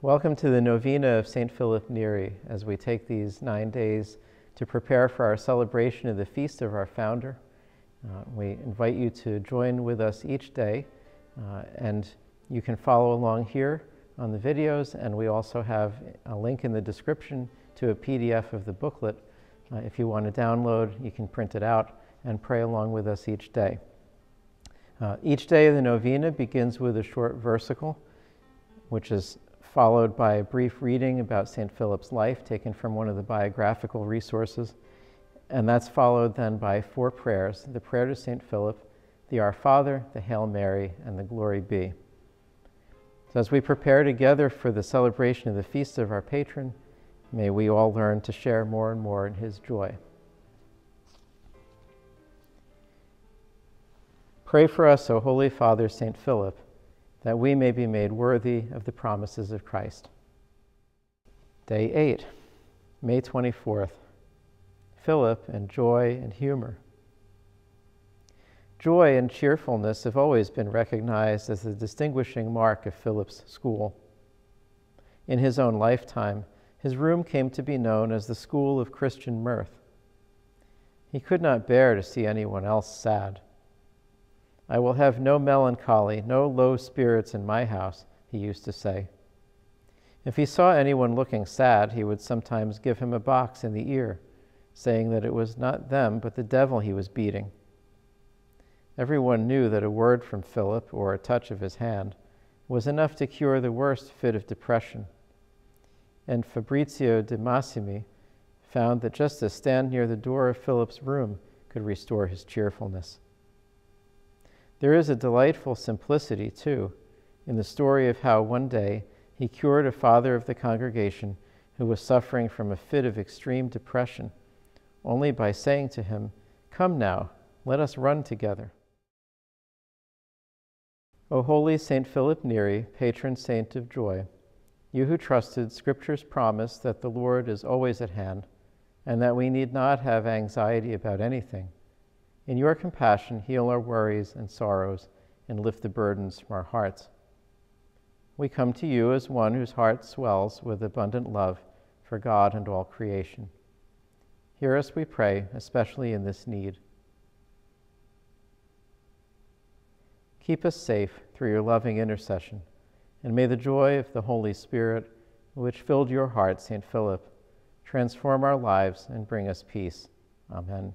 Welcome to the novena of St. Philip Neri as we take these nine days to prepare for our celebration of the feast of our founder. Uh, we invite you to join with us each day, uh, and you can follow along here on the videos, and we also have a link in the description to a PDF of the booklet. Uh, if you want to download, you can print it out and pray along with us each day. Uh, each day of the novena begins with a short versicle, which is followed by a brief reading about St. Philip's life taken from one of the biographical resources. And that's followed then by four prayers the prayer to St. Philip, the Our Father, the Hail Mary, and the Glory Be. So, as we prepare together for the celebration of the feast of our patron, may we all learn to share more and more in his joy. Pray for us, O Holy Father, St. Philip that we may be made worthy of the promises of Christ. Day 8, May 24th. Philip and joy and humor. Joy and cheerfulness have always been recognized as the distinguishing mark of Philip's school. In his own lifetime, his room came to be known as the school of Christian mirth. He could not bear to see anyone else sad. I will have no melancholy, no low spirits in my house, he used to say. If he saw anyone looking sad, he would sometimes give him a box in the ear, saying that it was not them, but the devil he was beating. Everyone knew that a word from Philip or a touch of his hand was enough to cure the worst fit of depression. And Fabrizio de Massimi found that just to stand near the door of Philip's room could restore his cheerfulness. There is a delightful simplicity, too, in the story of how one day he cured a father of the congregation who was suffering from a fit of extreme depression, only by saying to him, Come now, let us run together. O holy Saint Philip Neri, patron saint of joy, you who trusted Scripture's promise that the Lord is always at hand and that we need not have anxiety about anything in your compassion, heal our worries and sorrows and lift the burdens from our hearts. We come to you as one whose heart swells with abundant love for God and all creation. Hear us, we pray, especially in this need. Keep us safe through your loving intercession, and may the joy of the Holy Spirit, which filled your heart, St. Philip, transform our lives and bring us peace. Amen.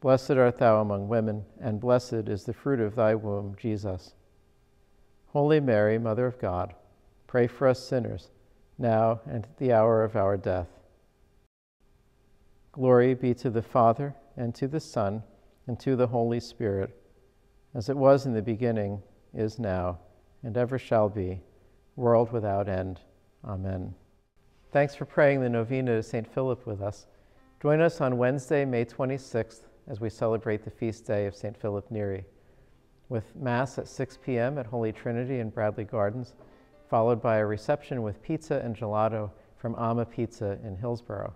Blessed art thou among women, and blessed is the fruit of thy womb, Jesus. Holy Mary, Mother of God, pray for us sinners, now and at the hour of our death. Glory be to the Father, and to the Son, and to the Holy Spirit, as it was in the beginning, is now, and ever shall be, world without end. Amen. Thanks for praying the novena to St. Philip with us. Join us on Wednesday, May 26th as we celebrate the feast day of St. Philip Neri, with Mass at 6 p.m. at Holy Trinity in Bradley Gardens, followed by a reception with pizza and gelato from Ama Pizza in Hillsborough.